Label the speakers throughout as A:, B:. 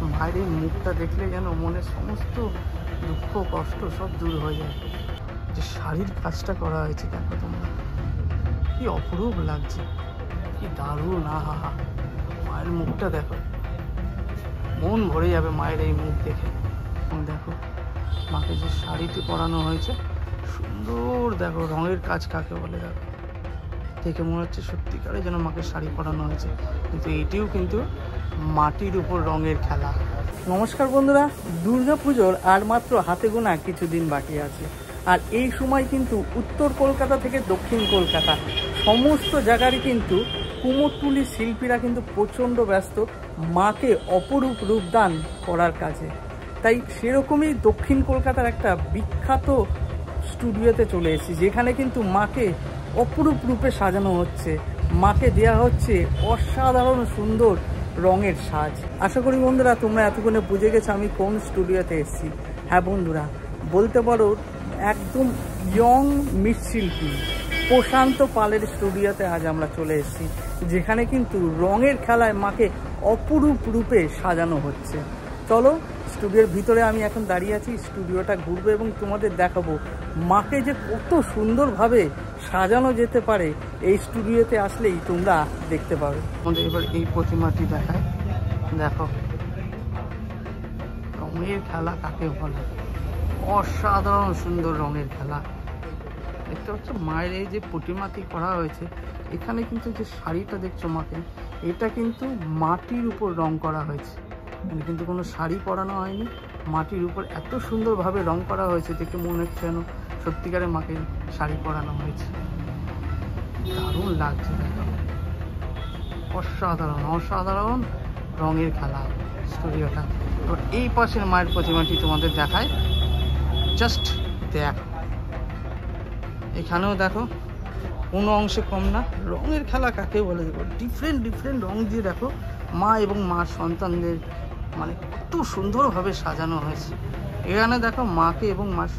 A: মায়ের এই মুখটা দেখলে যেন মনের সমস্ত দুঃখ, কষ্ট সব দূর হয়ে যায়। যে শাড়ির কাজটা করা হয়েছে দেখো তোমরা? কি অপরূপ লাগছে। কি দারুণ, আহা হা মায়ের মুখটা দেখো। মন ভরে যাবে মায়ের এই মুখ দেখে। দেখো, মাকে যে শাড়িটি পরানো হয়েছে, সুন্দর দেখো রঙের কাজ কাকে বলে দেখো। দেখে মনে হচ্ছে সত্যিকারে যেন মাকে শাড়ি পরানো হয়েছে। কিন্তু এটিও কিন্তু মাটির উপর রঙের খেলা। নমস্কার বন্ধুরা, দুর্গা পুজোর আর মাত্র হাতে গোনা কিছুদিন বাকি আছে। আর এই সময় কিন্তু উত্তর কলকাতা থেকে দক্ষিণ কলকাতা, সমস্ত জায়গারই কিন্তু কুমোরটুলি শিল্পীরা কিন্তু প্রচণ্ড ব্যস্ত, মাকে অপরূপ রূপদান করার কাজে। তাই সেরকমই দক্ষিণ কলকাতার একটা বিখ্যাত স্টুডিওতে চলে এসেছি, যেখানে কিন্তু মাকে অপরূপ রূপে সাজানো হচ্ছে। মাকে দেয়া হচ্ছে অসাধারণ সুন্দর রঙের সাজ। আশা করি বন্ধুরা, তোমরা এতক্ষণে বুঝে গেছো আমি কোন স্টুডিওতে এসেছি। হ্যাঁ বন্ধুরা, বলতে পারো একদম ইয়ং মৃৎশিল্পী প্রশান্ত পালের স্টুডিওতে আজ আমরা চলে এসেছি, যেখানে কিন্তু রঙের খেলায় মাকে অপরূপ রূপে সাজানো হচ্ছে। চলো, স্টুডিওর ভিতরে আমি এখন দাঁড়িয়ে আছি, স্টুডিওটা ঘুরবো এবং তোমাদের দেখাবো মাকে যে কত সুন্দরভাবে সাজানো যেতে পারে, এই স্টুডিওতে আসলেই তোমরা দেখতে পাবে আমাদের এবার এই প্রতিমাটি দেখায়। দেখো। রঙের খেলা কাকে বলে? অসাধারণ সুন্দর রঙের খেলা। দেখতে পাচ্ছ, মায়ের এই যে প্রতিমাটি করা হয়েছে, এখানে কিন্তু যে শাড়িটা দেখছ মাকে, এটা কিন্তু মাটির উপর রং করা হয়েছে। এখানে কিন্তু কোনো শাড়ি পরানো হয়নি। মাটির উপর এত সুন্দরভাবে রং করা হয়েছে দেখে মনে হচ্ছে যেন সত্যিকারে মাকে শাড়ি পরানো হয়েছে। দারুণ লাগছে দেখো। অসাধারণ অসাধারণ রঙের খেলা, স্টুডিওটা। এবার এই পাশের মায়ের প্রতিমাটি তোমাদের দেখায় জাস্ট দেখো। এখানেও দেখো, কোনো অংশে কম না, রঙের খেলা কাকে বলে দেখো? ডিফারেন্ট ডিফারেন্ট রং দিয়ে দেখো, মা এবং মার সন্তানদের মানে কত সুন্দরভাবে সাজানো হয়েছে। এখানে দেখো মাকে এবং মার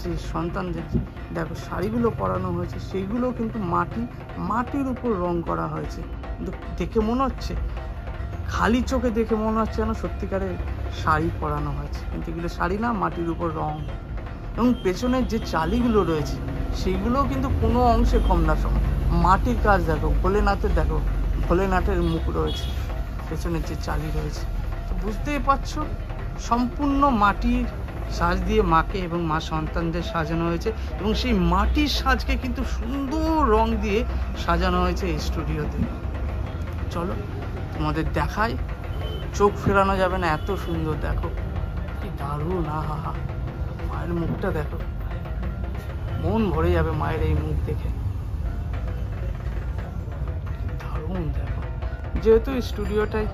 A: যে সন্তানদের দেখো শাড়িগুলো পরানো হয়েছে, সেইগুলো কিন্তু মাটি, মাটির উপর রং করা হয়েছে। কিন্তু দেখে মনে হচ্ছে, খালি চোখে দেখে মনে হচ্ছে যেন সত্যিকারের শাড়ি পরানো হয়েছে। কিন্তু এগুলো শাড়ি না, মাটির উপর রং। এবং পেছনের যে চালিগুলো রয়েছে সেইগুলোও কিন্তু কোনো অংশে কম না সম মাটির কাজ দেখো, ভোলেনাথের দেখো, ভোলেনাথের মুখ রয়েছে পেছনের যে চালি রয়েছে। তো বুঝতেই পারছ, সম্পূর্ণ মাটির সাজ দিয়ে মাকে এবং মা সন্তানদের সাজানো হয়েছে এবং সেই মাটির সাজকে কিন্তু সুন্দর রং দিয়ে সাজানো হয়েছে এই স্টুডিওতে। চলো, তোমাদের দেখায় চোখ ফেরানো যাবে না, এত সুন্দর, দেখো। কি দারুণ, আহা হা মায়ের মুখটা দেখো। মন ভরে যাবে মায়ের এই মুখ দেখে। দারুণ, দেখো। যেহেতু স্টুডিওটাই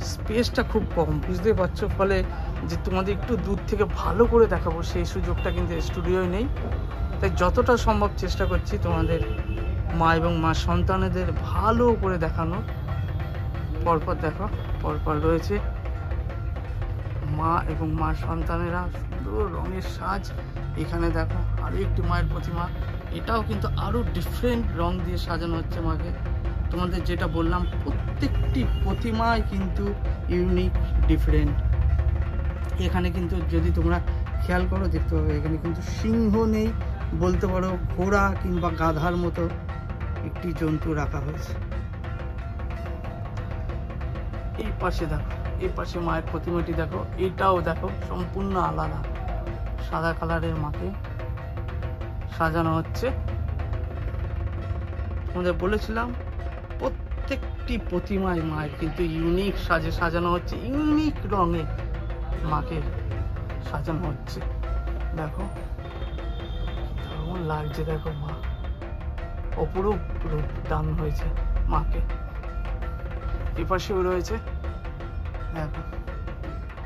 A: স্পেসটা খুব কম বুঝতে পারছ, ফলে যে তোমাদের একটু দূর থেকে ভালো করে দেখাবো, সেই সুযোগটা কিন্তু স্টুডিওয় নেই। তাই যতটা সম্ভব চেষ্টা করছি তোমাদের মা এবং মা সন্তানেদের ভালো করে দেখানো। পরপর দেখো, পরপর রয়েছে। মা এবং মা সন্তানেরা সুন্দর রঙের সাজ। এখানে দেখো আরও একটি মায়ের প্রতিমা। এটাও কিন্তু আরও ডিফারেন্ট রং দিয়ে সাজানো হচ্ছে মাকে। তোমাদের যেটা বললাম, প্রত্যেকটি প্রতিমায় কিন্তু ইউনিক ডিফারেন্ট এখানে কিন্তু যদি তোমরা খেয়াল করো, দেখতে পাবে এখানে কিন্তু সিংহ নেই। বলতে পারো ঘোড়া কিংবা গাধার মতো একটি জন্তু রাখা হয়েছে। এই পাশে দেখো, এই পাশে মায়ের প্রতিমাটি দেখো, এটাও দেখো সম্পূর্ণ আলাদা। সাদা কালারের মাকে সাজানো হচ্ছে। তোমাদের বলেছিলাম, প্রত্যেকটি প্রতিমায় মায়ের কিন্তু ইউনিক সাজে সাজানো হচ্ছে, ইউনিক রঙে। মাকে সাজানো হচ্ছে। দেখো লাগছে, দেখো মা। অপরূপ রূপ দান হয়েছে মাকে। এপাশেও রয়েছে, দেখো,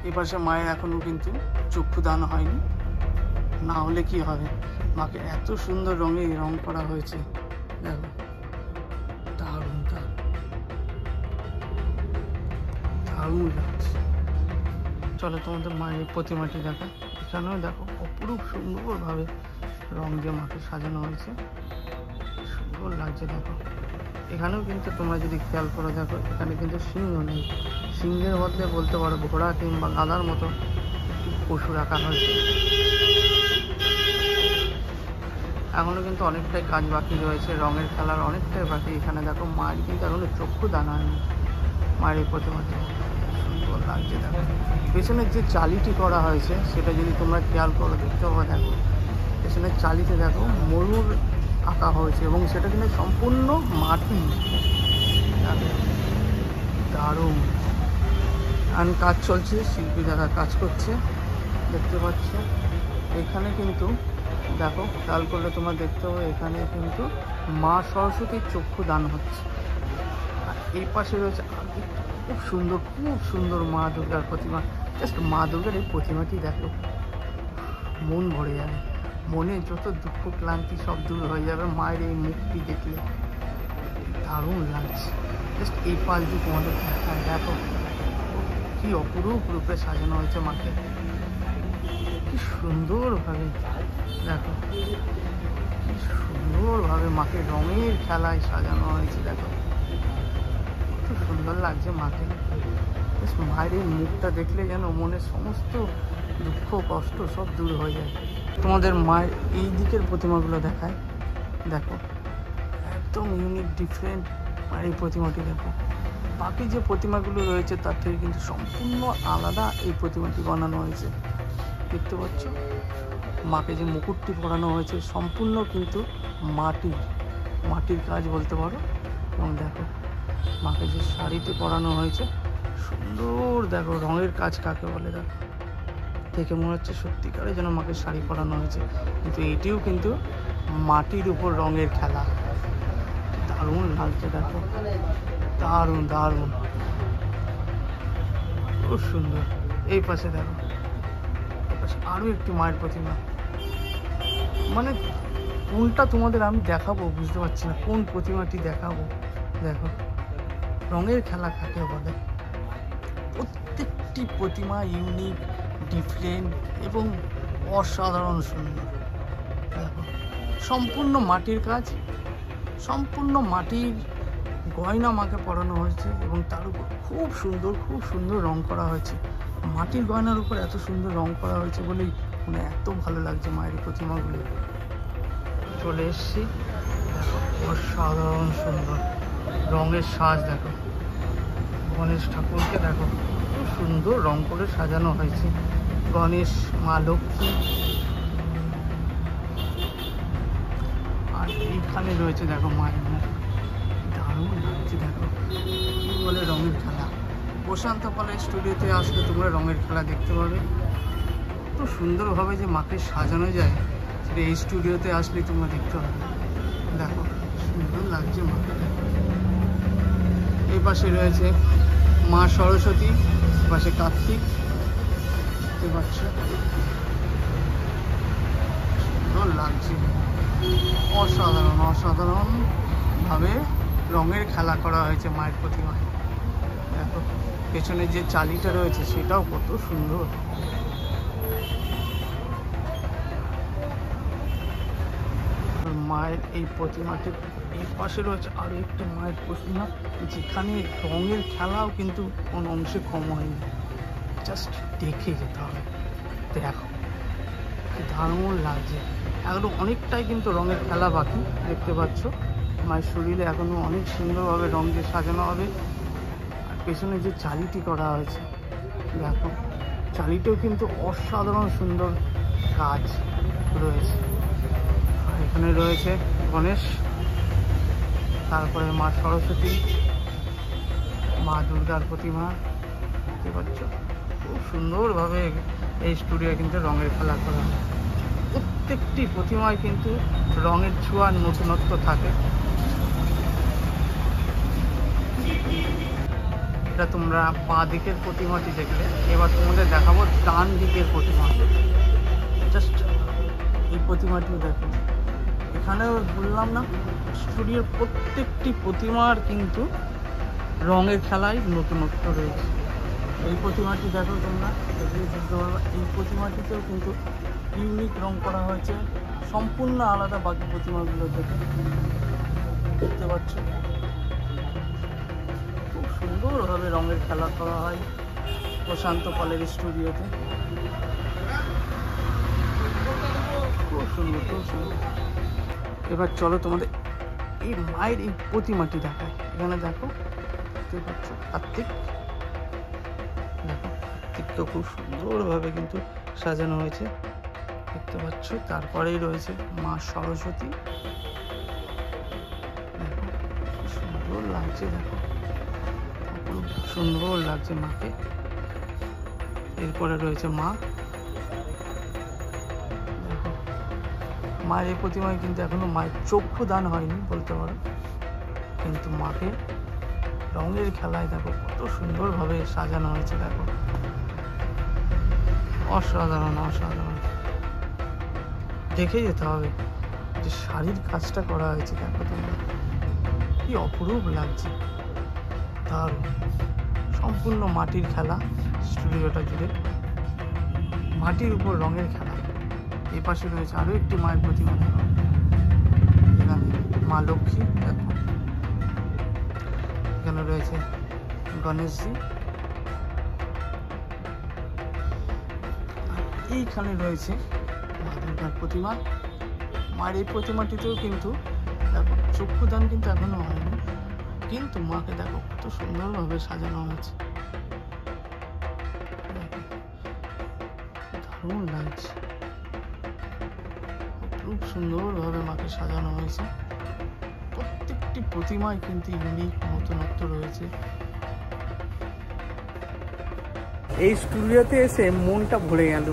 A: এপাশে মায়ের এখনও কিন্তু চক্ষু দান হয়নি। না হলে কি হবে? মাকে এত সুন্দর রঙে রং করা হয়েছে, দেখো, দারুণ দারুণ। দারুণ চলো তোমাদের মায়ের প্রতিমাটি দেখা। এখানেও দেখো, অপরূপ সুন্দরভাবে রং দিয়ে মাকে সাজানো হয়েছে। সুন্দর লাগছে দেখো। এখানেও কিন্তু তোমরা যদি খেয়াল করো দেখো, এখানে কিন্তু সিংহ নেই। সিংহের বদলে বলতে পারো ঘোড়া কিংবা গাধার মতো পশু রাখা হয়েছে। এখনও কিন্তু অনেকটাই কাজ বাকি রয়েছে, রঙের খেলার অনেকটাই বাকি। এখানে দেখো মায়ের কিন্তু এখনও চক্ষু দানা হয়নি, মায়ের প্রতিমাটি। সুন্দর লাগছে দেখো। পেছনের যে চালিটি করা হয়েছে, সেটা যদি তোমরা খেয়াল করো, দেখতে পাবো দেখো, পেছনের চালিতে দেখো ময়ূর আঁকা হয়েছে এবং সেটা কিন্তু সম্পূর্ণ মাটি। দারুণ। আর কাজ চলছে, শিল্পী দাদা কাজ করছে, দেখতে পাচ্ছ। এখানে কিন্তু, দেখো, খেয়াল করলে তোমরা দেখতে পাবে, এখানে কিন্তু মা সরস্বতীর চক্ষু দান হচ্ছে। আর এই পাশে রয়েছে খুব সুন্দর খুব সুন্দর মা দুর্গার প্রতিমা। জাস্ট মা দুর্গার এই প্রতিমাটি দেখো। মন ভরে যাবে। মনে যত দুঃখ, ক্লান্তি সব দূর হয়ে যাবে। মায়ের এই মুখটি দেখলে দারুণ লাগছে। জাস্ট এই পাশ দিয়ে তোমাদের দেখো, কি অপরূপ রূপে সাজানো হয়েছে মাকে। কি সুন্দরভাবে, দেখো, কি সুন্দরভাবে মাকে রঙের খেলায় সাজানো হয়েছে, দেখো। খুব সুন্দর লাগছে মাকে। মায়ের মুখটা দেখলে যেন মনের সমস্ত দুঃখ, কষ্ট সব দূর হয়ে যায়। তোমাদের মায়ের এই দিকের প্রতিমাগুলো দেখায়। দেখো, একদম ইউনিক ডিফারেন্ট মায়ের এই প্রতিমাটি দেখো। বাকি যে প্রতিমাগুলো রয়েছে, তার থেকে কিন্তু সম্পূর্ণ আলাদা এই প্রতিমাটি বানানো হয়েছে। দেখতে পাচ্ছ? মাকে যে মুকুটটি পরানো হয়েছে, সম্পূর্ণ কিন্তু মাটির মাটির কাজ বলতে পারো। এবং দেখো, মাকে যে শাড়িটি পরানো হয়েছে সুন্দর, দেখো রঙের কাজ কাকে বলে দেখো দেখে মনে হচ্ছে সত্যিকারে যেন মাকে শাড়ি পরানো হয়েছে। কিন্তু এটিও কিন্তু মাটির উপর রঙের খেলা। দারুণ লাগছে, দেখো। দারুণ দারুণ। খুব সুন্দর। এই পাশে দেখো। আরও একটি মায়ের প্রতিমা। মানে কোনটা তোমাদের আমি দেখাবো বুঝতে পারছি না। কোন প্রতিমাটি দেখাবো? দেখো। রঙের খেলা কাকে বলে? প্রত্যেকটি প্রতিমা ইউনিক ডিফারেন্ট এবং অসাধারণ সুন্দর। সম্পূর্ণ মাটির কাজ, সম্পূর্ণ মাটির গয়না মাকে পরানো হয়েছে এবং তার উপর খুব সুন্দর খুব সুন্দর রং করা হয়েছে। মাটির গয়নার উপর এত সুন্দর রং করা হয়েছে বলেই মানে এত ভালো লাগছে মায়ের প্রতিমাগুলো। চলে এসছি। দেখো, অসাধারণ সুন্দর রঙের সাজ দেখো। গণেশ ঠাকুরকে দেখো, খুব সুন্দর রং করে সাজানো হয়েছে। গণেশ, মা লক্ষ্মী। আর এইখানে রয়েছে দেখো মায়ের মুখ। দারুণ লাগছে দেখো। বলে রঙের খেলা? প্রশান্ত পালের স্টুডিওতে আসলে তোমরা রঙের খেলা দেখতে পাবে। এত সুন্দরভাবে যে মাকে সাজানো যায়, সেটা এই স্টুডিওতে আসলে তোমরা দেখতে পাবে। দেখো, সুন্দর লাগছে মাকে এই পাশে রয়েছে মা সরস্বতী, পাশে কার্তিক দেখতে লাগছে। অসাধারণ অসাধারণ ভাবে রঙের খেলা করা হয়েছে মায়ের প্রতিমায়। দেখো পেছনের যে চালিটা রয়েছে, সেটাও কত সুন্দর। মায়ের এই প্রতিমাটির এই পাশে রয়েছে আরও একটি মায়ের প্রতিমা, যেখানে রঙের খেলাও কিন্তু কোনো অংশে কম হয়নি। জাস্ট দেখে যেতে হবে। দেখো দারুণ লাগছে। এখনও অনেকটাই কিন্তু রঙের খেলা বাকি, দেখতে পাচ্ছ। মায়ের শরীরে এখনও অনেক সুন্দরভাবে রং দিয়ে সাজানো হবে। আর পেছনে যে চালিটি করা হয়েছে, দেখো চালিতেও কিন্তু অসাধারণ সুন্দর কাজ রয়েছে। এখানে রয়েছে গণেশ, তারপরে মা সরস্বতী, মা দুর্গার প্রতিমা, দেখতে পাচ্ছ? খুব সুন্দরভাবে এই স্টুডিও কিন্তু রঙের খেলা করা প্রত্যেকটি প্রতিমায় কিন্তু রঙের ছোঁয়ার নতুনত্ব থাকে। এটা তোমরা বাঁ দিকের প্রতিমাটি দেখলে। এবার তোমাদের দেখাবো ডান দিকের প্রতিমা। জাস্ট এই প্রতিমাটিও দেখো। এখানেও বললাম না, স্টুডিওর প্রত্যেকটি প্রতিমার কিন্তু রঙের খেলায় নতুনত্ব রয়েছে। এই প্রতিমাটি দেখো তোমরা এই প্রতিমাটিতেও কিন্তু ইউনিক রং করা হয়েছে। সম্পূর্ণ আলাদা বাকি প্রতিমাগুলো থেকে দেখতে পাচ্ছ? খুব সুন্দর সুন্দরভাবে রঙের খেলা করা হয় প্রশান্ত পলের স্টুডিওতে। খুব সুন্দর খুব সুন্দর। এবার চলো তোমাদের এই মায়ের এই প্রতিমাটি দেখায় এখানে দেখো, দেখতে পাচ্ছ, কার্তিক। দেখো কার্তিক তো খুব সুন্দরভাবে কিন্তু সাজানো হয়েছে। দেখতে পাচ্ছ, তারপরেই রয়েছে মা সরস্বতী। সুন্দর লাগছে, দেখো। সুন্দর লাগছে মাকে। এরপরে রয়েছে মা মায়ের এই প্রতিমায় কিন্তু এখনও মায়ের চক্ষু দান হয়নি বলতে পারো। কিন্তু মাকে রঙের খেলায় দেখো, কত সুন্দরভাবে সাজানো হয়েছে, দেখো। অসাধারণ অসাধারণ। দেখে যেতে হবে যে শাড়ির কাজটা করা হয়েছে, দেখো তোমরা। কি অপরূপ লাগছে। তার সম্পূর্ণ মাটির খেলা, স্টুডিওটা জুড়ে। মাটির উপর রঙের খেলা। এই পাশে রয়েছে আরও একটি মায়ের প্রতিমা। এখানে মা লক্ষ্মী এখানে রয়েছে গণেশজি। এইখানে রয়েছে মা দুর্গার প্রতিমা। মায়ের এই প্রতিমাটিতেও কিন্তু দেখো, চক্ষুদান কিন্তু এখনও হয়নি। কিন্তু মাকে দেখো, কত সুন্দরভাবে সাজানো হয়েছে। দারুণ লাগছে। সুন্দরভাবে মাকে সাজানো হয়েছে। প্রত্যেকটি প্রতিমায় কিন্তু ইউনিক নতুনত্ব রয়েছে। এই স্টুডিওতে এসে মনটা ভরে গেল।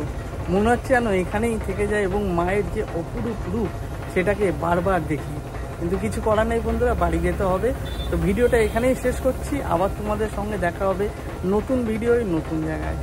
A: মনে হচ্ছে যেন এখানেই থেকে যায় এবং মায়ের যে অপরূপ রূপ, সেটাকে বারবার দেখি। কিন্তু কিছু করার নেই বন্ধুরা, বাড়ি যেতে হবে। তো ভিডিওটা এখানেই শেষ করছি। আবার তোমাদের সঙ্গে দেখা হবে নতুন ভিডিওয়, নতুন জায়গায়।